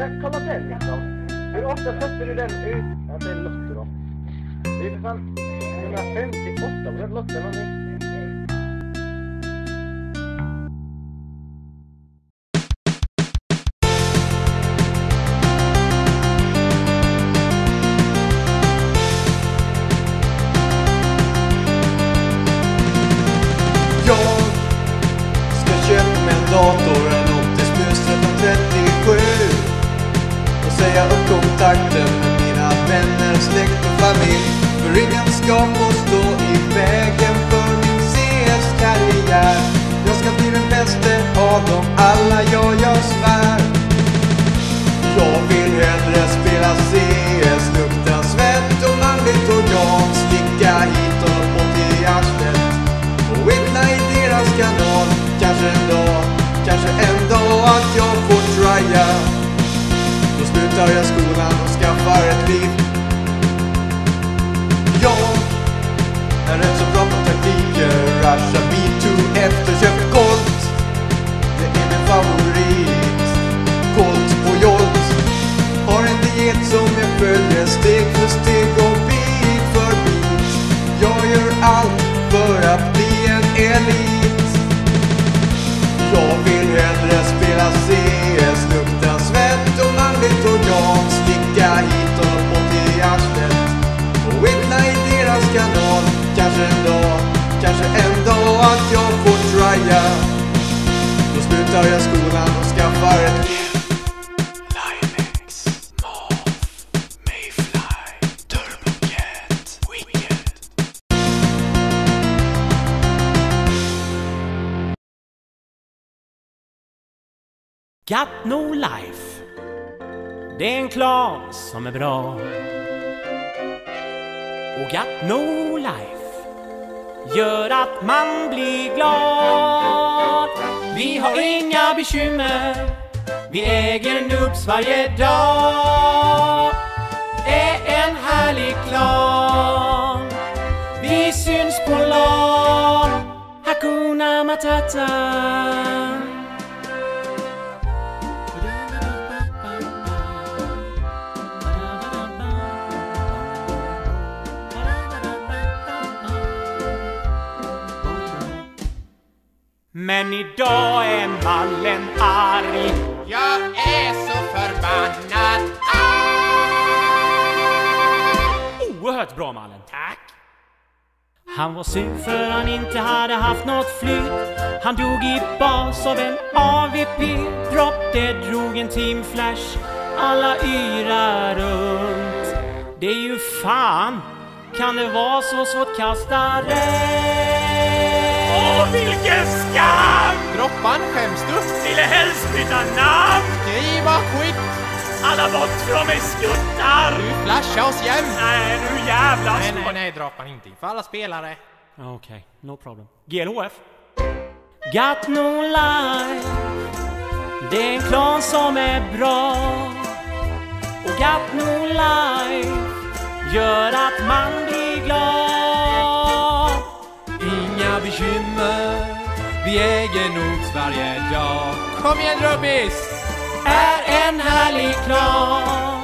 men kolla den liksom. Hur ofta sätter du den ut? Ja, det är Lotto då. Det är för fan 158 på Lotto eller någonting. Kontakten med mina vänner, släkt och familj. För ingen ska få stå i vägen för min CS-karriär. Jag ska bli den bäste av dem alla, ja, jag svär. Jag vill hellre spela CS, lukta svett och manligt organ, sticka hit och på till arslet och vittna i deras kanal. Kanske en dag, kanske en dag att jag får trya. Då slutar jag skolan och skaffar ett liv. Jag är rätt så bra på taktiker, Rasha B2 efterköp Colt. Det är min favorit. Colt och Jolt har en diet som jag följer steg för steg och bit för bit. Jag gör allt för att bli en elit. En dag, kanske en dag att jag får trya. Då slutar jag skolan och skaffar ett liv. Got No Life. Det är en klan som är bra. Och Got No Life gör att man blir glad. Vi har inga bekymmer, vi äger nubbs varje dag. Är en härlig klan. Vi syns på LAN. Hakuna Matata. Men idag är mallen arg. Jag är så förbannad. Oerhört bra mallen. Tack. Han var sur för han inte hade haft något flyt. Han dog i bas av en AVP. Drop dead drog en team flash. Alla yrar runt. Det är ju fan. Kan det vara så svårt kasta rätt? Åh, vilken skam! Droppan, skäms du? Ville helst byta namn! Skriva skit! Alla bort från mig skuttar! Du flashar oss jämt! Nej, nu jävlar! Nej, nej, nej, Droppan, inte inför alla spelare. Okej, no problem. GLHF? Got no life Det är en klan som är bra Och got no life Gör att man blir glad Inga bekymmer, vi äger nots varje dag. Kom igen Drubbis! Är en härlig klan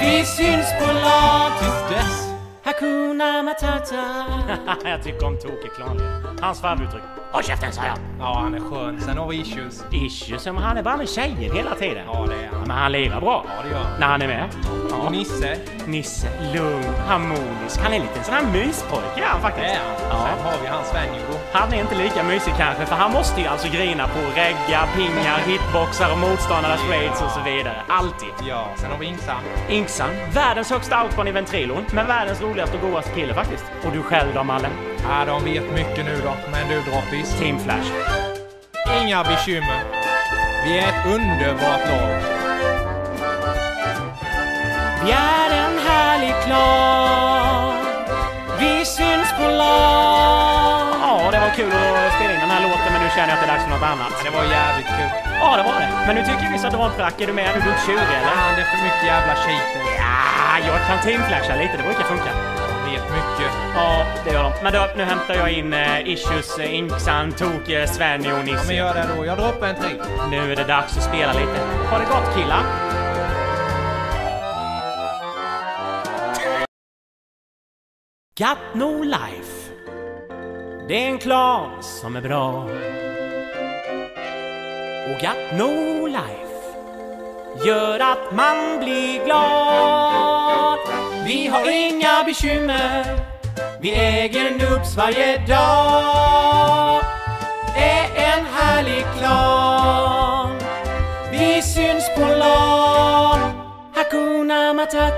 Vi syns på lag Tills dess. Hakuna Matata Jag tycker om Toke Klanled. Hans favoriuttryck. Håll käften sa jag! Ja, han är skön. Sen har vi issues. Issues, men han är bara med tjejer hela tiden. Ja, det är han. Men han lirar bra. Ja, det gör han. När han är med. Och Nisse, Nisse, lugn, harmonisk. Han är en liten sån här myspojke han det faktiskt. är han. Ja. Sen har vi han Sven-Hugo. Han är inte lika mysig kanske, för han måste ju alltså grina på regga, pingar, hitboxar och motståndarnas raids och så vidare. Alltid. Ja, sen har vi Inksan. Inksan, världens högsta outbound i Ventrilon, men världens roligaste och godaste kille faktiskt. Och du själv då, Mallen? Ja, de vet mycket nu då. Men du Droppis, Team Flash. inga bekymmer. Vi är ett underbart lag. Känner jag att det är dags för något annat. Det var jävligt kul. Ja, det var det. Men nu tycker vi ska dra en prack. Är du med? Är du inte tjurig eller? Fan, det är för mycket jävla cheater. Ja, jag kan teamflasha lite. Det brukar funka. vet mycket. Ja, det gör de. Men då, nu hämtar jag in eh, Issues, eh, Inksan, Tok, eh, Svenny och Ja, men Nisse. gör det då. Jag droppar en trick. Nu är det dags att spela lite. Ha det gott killar! Got no life. Det är en klan som är bra. Och got no life gör att man blir glad. Vi har inga bekymmer, vi äger noobs varje dag. Är en härlig klan. Vi syns på LAN. Hakuna Matata.